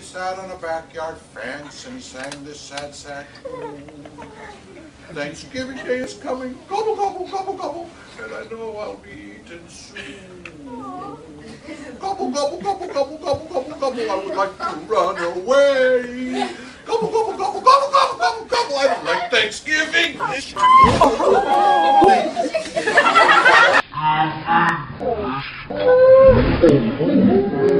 sat on a backyard fence and sang this sad, sad. Thanksgiving Day is coming, gobble, gobble, gobble, gobble, and I know I'll be eaten soon. Gobble, gobble, gobble, gobble, gobble, gobble, gobble, I would like to run away. Gobble, gobble, gobble, gobble, gobble, gobble, gobble, I don't like Thanksgiving. Thanksgiving.